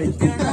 Dios